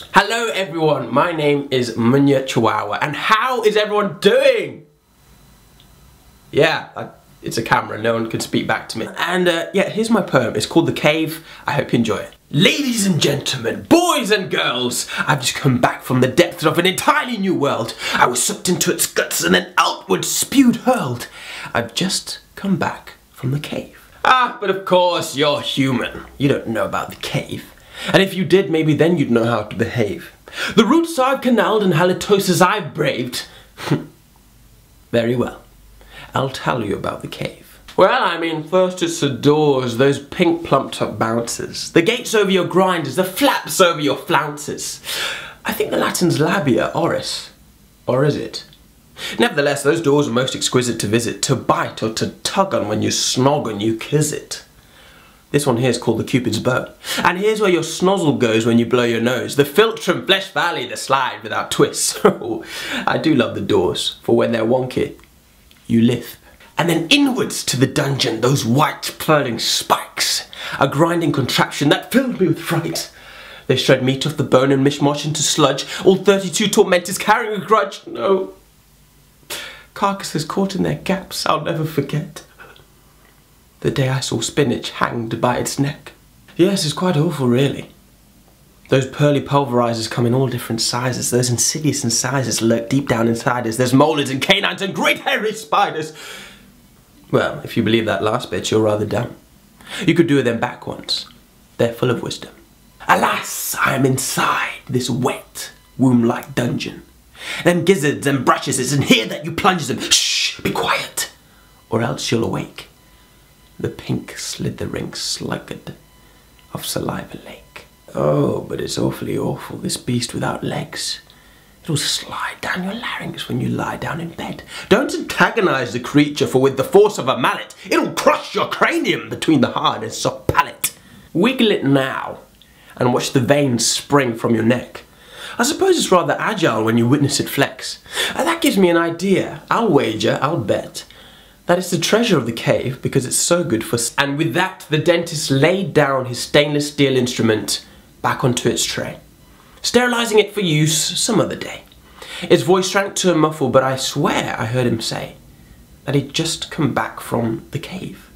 Hello everyone, my name is Munya Chawawa and how is everyone doing? Yeah, I, it's a camera, no one can speak back to me. And uh, yeah, here's my poem, it's called The Cave, I hope you enjoy it. Ladies and gentlemen, boys and girls, I've just come back from the depths of an entirely new world. I was sucked into its guts and then outward spewed hurled. I've just come back from the cave. Ah, but of course, you're human. You don't know about the cave. And if you did, maybe then you'd know how to behave. The roots I've canaled and halitosis I've braved. Very well. I'll tell you about the cave. Well, I mean, first it's the doors, those pink plumped up bounces, the gates over your grinders, the flaps over your flounces. I think the Latin's labia oris. Or is it? Nevertheless, those doors are most exquisite to visit, to bite or to tug on when you snog and you kiss it. This one here is called the Cupid's bow. And here's where your snozzle goes when you blow your nose. The Philtrum Flesh Valley, the slide without twists. I do love the doors, for when they're wonky, you lift. And then inwards to the dungeon, those white purling spikes. A grinding contraption that filled me with fright. They shred meat off the bone and mishmash into sludge. All 32 tormentors carrying a grudge. No. Carcasses caught in their gaps, I'll never forget the day I saw spinach hanged by its neck. Yes, it's quite awful, really. Those pearly pulverizers come in all different sizes. Those insidious incisors lurk deep down inside us. There's molars and canines and great hairy spiders. Well, if you believe that last bit, you're rather dumb. You could do them back once. They're full of wisdom. Alas, I am inside this wet, womb-like dungeon. Them gizzards and brushes, it's in here that you plunge them. Shh, be quiet, or else you'll awake the pink slithering sluggard of Saliva Lake. Oh, but it's awfully awful, this beast without legs. It'll slide down your larynx when you lie down in bed. Don't antagonize the creature, for with the force of a mallet, it'll crush your cranium between the hard and soft palate. Wiggle it now, and watch the veins spring from your neck. I suppose it's rather agile when you witness it flex. And that gives me an idea. I'll wager, I'll bet, that is the treasure of the cave because it's so good for... And with that, the dentist laid down his stainless steel instrument back onto its tray, sterilizing it for use some other day. His voice shrank to a muffle, but I swear I heard him say that he'd just come back from the cave.